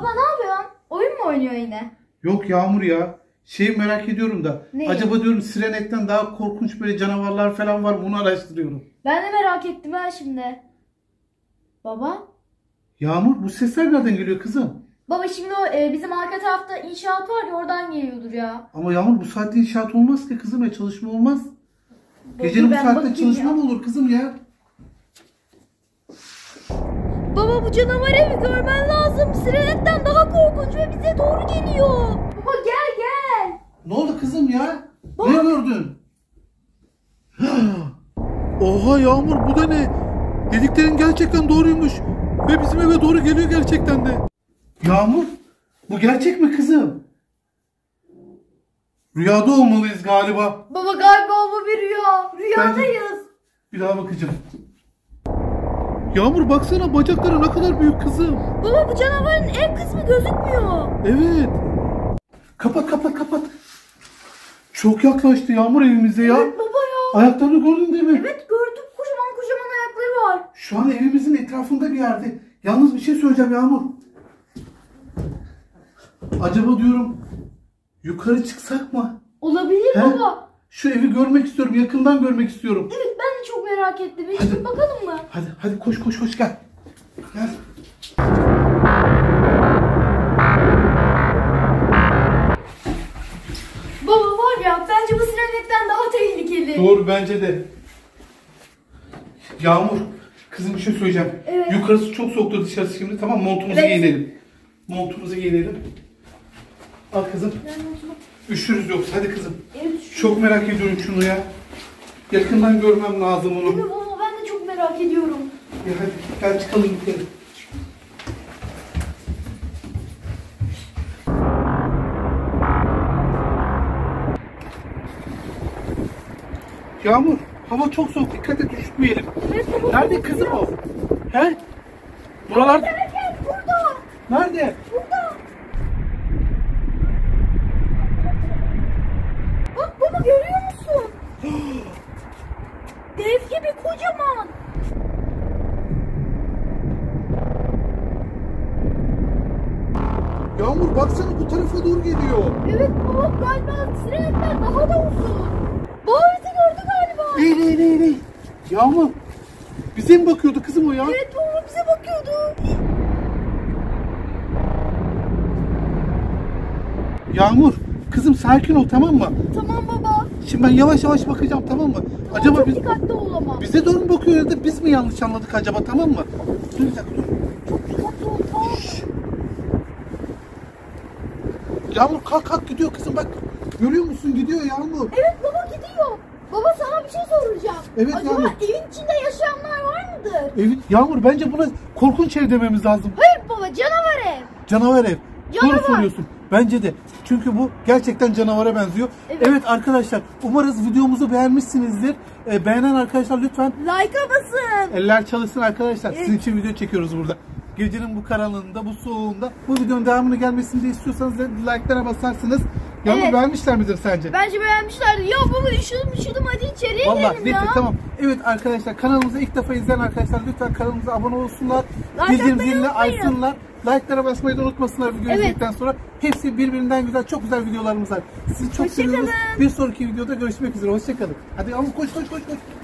Baba ne yapıyorsun? Oyun mu oynuyor yine? Yok Yağmur ya. Şeyi merak ediyorum da. Ne? Acaba diyorum Sirenet'ten daha korkunç böyle canavarlar falan var mı? Onu araştırıyorum. Ben de merak ettim ha şimdi. Baba? Yağmur bu sesler nereden geliyor kızım? Baba şimdi o e, bizim arka tarafta inşaat var ya oradan geliyordur ya. Ama Yağmur bu saatte inşaat olmaz ki kızım ya çalışma olmaz. Gecenin bu ben saatte bakayım çalışma ya. mı olur kızım ya? Baba bu canavar evi görmen lazım. Sirenetten daha korkunç ve bize doğru geliyor. Baba gel gel. Ne oldu kızım ya? Ne gördün? Oha Yağmur bu da ne? Dediklerin gerçekten doğruymuş. Ve bizim eve doğru geliyor gerçekten de. Yağmur bu gerçek mi kızım? Rüyada olmalıyız galiba. Baba galiba bu bir rüya. Rüyadayız. Bir daha bakacağım. Yağmur baksana bacakları ne kadar büyük kızım. Baba bu canavarın ev kısmı gözükmüyor. Evet. Kapat kapat kapat. Çok yaklaştı Yağmur evimize ya. Evet baba ya. Ayaklarını gördün değil mi? Evet gördüm kocaman kocaman ayakları var. Şu an evimizin etrafında bir yerde. Yalnız bir şey söyleyeceğim Yağmur. Acaba diyorum yukarı çıksak mı? Olabilir He? baba. Şu evi görmek istiyorum. Yakından görmek istiyorum. Evet merak ettim. Hiç Hadi. bir bakalım mı? Hadi hadi koş koş koş gel. Gel. Baba var ya bence bu sirenetten daha tehlikeli. Doğru bence de. Yağmur, kızım bir şey söyleyeceğim. Evet. Yukarısı çok soğuktur dışarısı şimdi. Tamam montumuzu Evet. giyinelim. Montumuzu giyinelim. Al kızım. Ben Üşürüz yoksa. Hadi kızım. Şu- Çok merak ediyorum şunu ya. Yakından görmem lazım onu. Evet baba ben de çok merak ediyorum. Ya hadi gel çıkalım yukarı. Yağmur, hava çok soğuk. Dikkat et üşütmeyelim. Nerede kızım o? He? Buralarda. Burada. Nerede? Burada. Bak baba görüyor musun? Dev gibi kocaman. Yağmur baksana bu tarafa doğru geliyor. Evet baba galiba sirenetten daha da uzun. Bizi gördü galiba. Ey ey ey ey. Yağmur. Bize mi bakıyordu kızım o ya? Evet baba bize bakıyordu. Yağmur, kızım sakin ol tamam mı? Tamam baba. Şimdi ben yavaş yavaş bakacağım tamam mı? Acaba çok biz, dikkatli ol ama. bize doğru mu bakıyor ya da biz mi yanlış anladık acaba tamam mı? Dur bir dakika dur. Çok dikkatli ol tamam? Yağmur kalk kalk gidiyor kızım bak. Görüyor musun gidiyor Yağmur. Evet baba gidiyor. Baba sana bir şey soracağım. Evet, Acaba yavrum. evin içinde yaşayanlar var mıdır? Evin, Yağmur bence buna korkunç ev dememiz lazım. Hayır baba canavar ev. Canavar ev. Canavar. Doğru soruyorsun. Bence de. Çünkü bu gerçekten canavara benziyor. Evet, Evet. arkadaşlar umarız videomuzu beğenmişsinizdir. Ee, beğenen arkadaşlar lütfen Like'a basın. eller çalışsın arkadaşlar. Evet. Sizin için video çekiyoruz burada. Gecenin bu karanlığında, bu soğuğunda bu videonun devamını gelmesini de istiyorsanız like'lara basarsınız. Yağmur Evet. beğenmişler midir sence? Bence beğenmişlerdi. Ya baba üşüdüm üşüdüm hadi içeriye Vallahi girelim ya. tamam. Evet arkadaşlar kanalımıza ilk defa izleyen arkadaşlar lütfen kanalımıza abone olsunlar. Bildirim zilini açsınlar. Like'lara basmayı da unutmasınlar video Evet. izledikten sonra. Hepsi birbirinden güzel, çok güzel videolarımız var. Sizi çok Hoşça seviyoruz. kalın. Bir sonraki videoda görüşmek üzere. Hoşçakalın. Hadi ama koş koş koş koş.